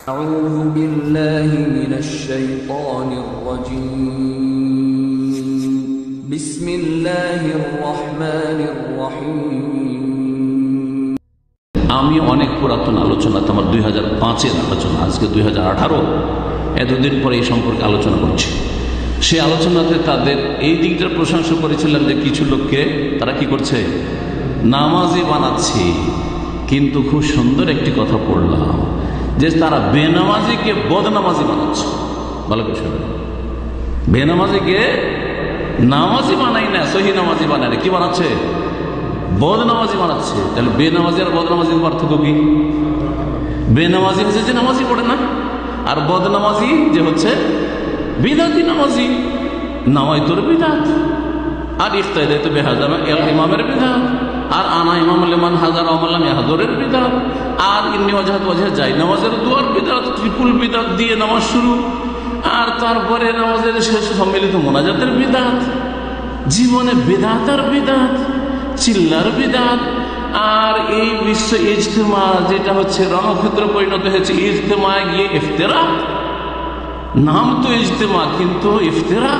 أعوذ بالله من الشيطان الرجيم بسم الله الرحمن الرحيم আমি অনেক পুরাতন আলোচনা তোমার দুই হাজার পাঁচের আলোচনা আজকে দুই হাজার আঠারো এতদিন পরে এই সম্পর্কে আলোচনা করছি সে আলোচনাতে তাদের এই দিকটার প্রশংসা করেছিলাম যে কিছু লোককে তারা কি করছে নামাজি বানাচ্ছে কিন্তু খুব সুন্দর একটি কথা পড়লাম যে তারা বেনামাজিকে বদনামাজি বানাচ্ছে। ভালো করে শুনবেন বেনামাজিকে নামাজি বানাই না, সহি নামাজি বানায় না। কি বানাচ্ছে? বদনামাজি বানাচ্ছে। তাহলে বেনামাজি আর বদনামাজির পার্থক্য কি? বেনামাজি হচ্ছে যে নামাজি পড়ে না, আর বদনামাজি যে হচ্ছে বিদাতি নামাজি। নামাই তোর বিদাত। আর ইফতাই দেয় তো বেহাজামা ইমামের বিধাত আর আনা ইমাম লেমান হাজার আমলাম ইহাদরের বিদাত। আর ইন্নি ওজাহাত ওজাহ যাই নামাজের দুয়ার বিদাত, ত্রিপুল বিদাত দিয়ে নামাজ শুরু। আর তারপরে নামাজের শেষে সম্মিলিত মোনাজাতের বিদাত, জীবনে বেদাতার বিদাত, চিল্লার বিদাত। আর এই বিশ্ব ইজতেমা যেটা হচ্ছে রণক্ষেত্র পরিণত হয়েছে ইজতেমা গিয়ে ইফতেরা নাম তো ইজতেমা, কিন্তু ইফতেরা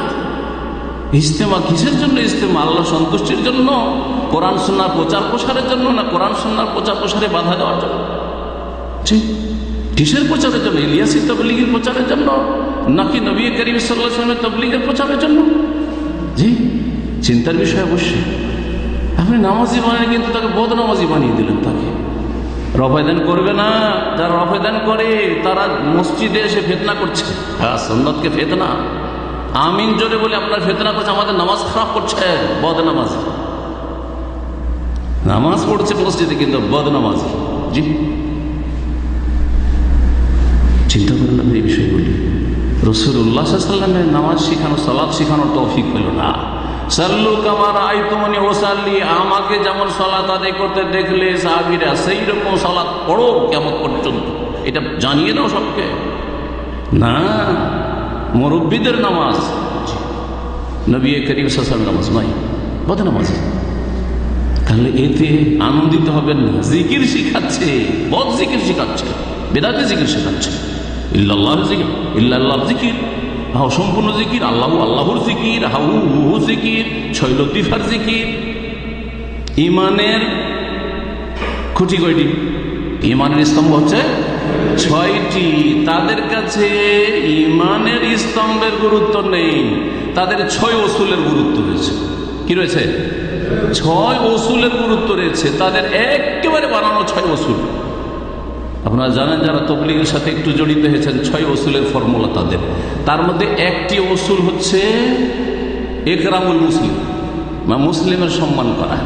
ইজতেমা কিসের জন্য ইজতেমা? আল্লাহ সন্তুষ্টির জন্য। কোরআন সন্ন্যার প্রচার প্রসারের জন্য না কোরআন সন্ন্যার প্রচার প্রসারে বাধা দেওয়ার জন্য? কিসের প্রচারের জন্য? ইলিয়াসি তবলিগের প্রচারের জন্য? নাকি নবী করিম সাল্লামের তবলিগের প্রচারের জন্য? জি, চিন্তার বিষয় অবশ্যই। আপনি নামাজি বানিয়ে কিন্তু তাকে বদনামাজি বানিয়ে দিলেন তাকে। রফায়দান করবে না, যারা রফায়দান করে, তারা মসজিদে এসে ফেতনা করছে। হ্যাঁ সন্ন্যতকে ফেতনা। আমিন জোরে বলে আপনার ফেতনা করছে, আমাদের নামাজ খারাপ করছে, বদনামাজি। নামাজ পড়ছে মসজিদে, কিন্তু বদনামাজি। জি। চিন্তা করলাম এই বিষয়গুলি। রসুল উল্লাহ সাল্লামের নামাজ শিখানো সালাদ শিখানোর তৌফিক হইল না। সাল্লু কামার আইতমনি ওসাল্লি আমাকে যেমন সলাত আদায় করতে দেখলে সাহাবিরা সেই রকম সলাৎ পড়ো কেমন পর্যন্ত। এটা জানিয়ে দাও সবকে। না, মুরব্বীদের নামাজ। নবী করিম সাসার নামাজ নয় বদ নামাজ তাহলে এতে আনন্দিত হবেন না। জিকির শিখাচ্ছে, বদ জিকির শিখাচ্ছে, বেদাতে জিকির শেখাচ্ছে। ইল্লাল্লাহ জিকির ইল্লাল্লাহ জিকির। হাও, সম্পূর্ণ জিকির, আল্লাহ আল্লাহর জিকির, হাউ হুহু জিকির শৈলতিফার জিকির। ইমানের খুঁটি কয়টি? ইমানের স্তম্ভ হচ্ছে ছয়টি। তাদের কাছে ইমানের স্তম্ভের গুরুত্ব নেই, তাদের ছয় ওসুলের গুরুত্ব রয়েছে। কি রয়েছে? ছয় ওসুলের গুরুত্ব রয়েছে। তাদের একেবারে বানানো ছয় ওসুল। আপনারা জানেন যারা তবলিগের সাথে একটু জড়িত হয়েছেন, ছয় ওসুলের ফর্মুলা তাদের। তার মধ্যে একটি ওসুল হচ্ছে একরামুল মুসলিম। বা মুসলিমের সম্মান করা।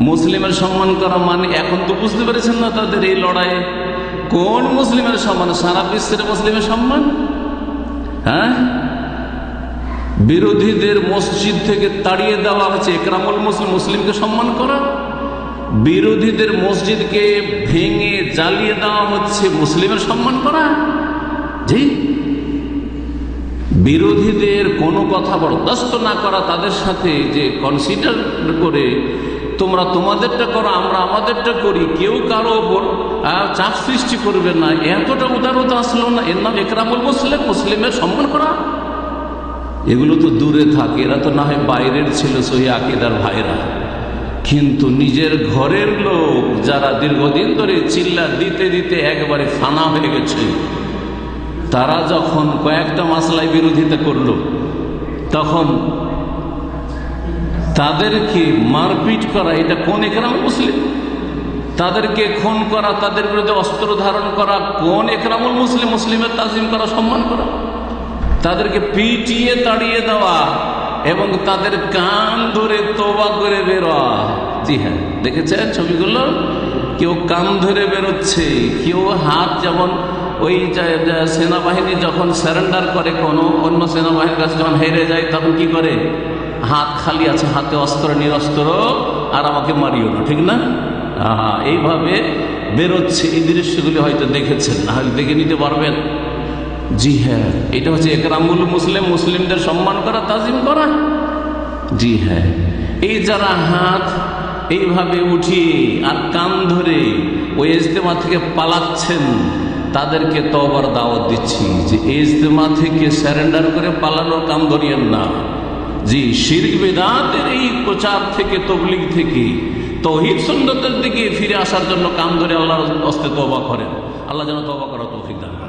মুসলিমের সম্মান করা মানে এখন তো বুঝতে পেরেছেন না তাদের এই লড়াইয়ে। কোন মুসলিমের সম্মান? সারা বিশ্বের মুসলিমের সম্মান? হ্যাঁ? বিরোধীদের মসজিদ থেকে তাড়িয়ে দেওয়া হচ্ছে একরামুল মুসলিম মুসলিমকে সম্মান করা। বিরোধীদের মসজিদকে ভেঙে জ্বালিয়ে দেওয়া হচ্ছে মুসলিমের সম্মান করা। জি? বিরোধীদের কোনো কথা বরদাস্ত না করা তাদের সাথে যে কনসিডার করে, তোমরা তোমাদেরটা করো, আমরা আমাদেরটা করি। কেউ কারও ওপর চাপ সৃষ্টি করবে না। এতটা উদারতা আসলো না। এর নাম একরামুল মুসলিম মুসলিমের সম্মান করা। এগুলো তো দূরে থাকে, এরা তো না হয় বাইরের ছিল সহি আকিদার ভাইরা কিন্তু নিজের ঘরের লোক যারা দীর্ঘদিন ধরে চিল্লা দিতে দিতে একবারে ফানা হয়ে গেছে, তারা যখন কয়েকটা মাসলায় বিরোধিতা করল, তখন তাদেরকে মারপিট করা, এটা কোন একরাম মুসলিম? তাদেরকে খুন করা, তাদের বিরুদ্ধে অস্ত্র ধারণ করা, কোন একরামুল মুসলিম, মুসলিমের তাজিম করা, সম্মান করা। তাদেরকে পিটিয়ে তাড়িয়ে দেওয়া এবং তাদের কান ধরে তোবা করে বেরোয়া। জি হ্যাঁ দেখেছেন ছবিগুলো? কেউ কান ধরে বেরোচ্ছে, কেউ হাত যেমন ওই সেনাবাহিনী যখন স্যারেন্ডার করে কোনো অন্য সেনাবাহিনীর কাছে যখন হেরে যায়, তখন কি করে? হাত খালি আছে, হাতে অস্ত্র, নিরস্ত্র, আর আমাকে মারিও না, ঠিক না? এইভাবে বেরোচ্ছে, এই দৃশ্যগুলি হয়তো দেখেছেন, না দেখে নিতে পারবেন। জি হ্যাঁ। এটা হচ্ছে একরামুল মুসলিম মুসলিমদের সম্মান করা তাজিম করা। জি হ্যাঁ। এই যারা হাত এইভাবে উঠিয়ে আর কান ধরে ওই ইজতেমা থেকে পালাচ্ছেন তাদেরকে তবার দাওয়াত দিচ্ছি যে ইজতেমা থেকে স্যারেন্ডার করে পালানোর কাম ধরিয়েন না। জি শিরিক বেদাতের এই প্রচার থেকে তবলিগ থেকে তহিদ সুন্দরদের দিকে ফিরে আসার জন্য কাম ধরে আল্লাহর অস্তে তবা করেন। আল্লাহ যেন তবা করা তৌফিক দান